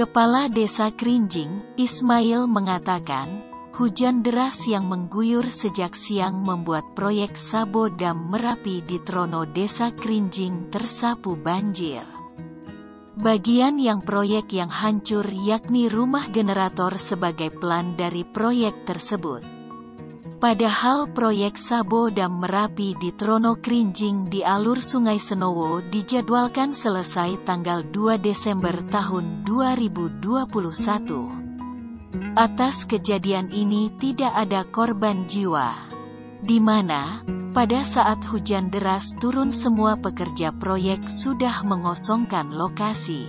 Kepala Desa Krinjing, Ismail mengatakan, hujan deras yang mengguyur sejak siang membuat proyek Sabo Dam Merapi di Trono Desa Krinjing tersapu banjir. Bagian yang proyek yang hancur yakni rumah generator sebagai plan dari proyek tersebut. Padahal proyek Sabo Dam Merapi di Trono Krinjing di alur Sungai Senowo dijadwalkan selesai tanggal 2 Desember tahun 2021. Atas kejadian ini tidak ada korban jiwa. Di mana, pada saat hujan deras turun semua pekerja proyek sudah mengosongkan lokasi.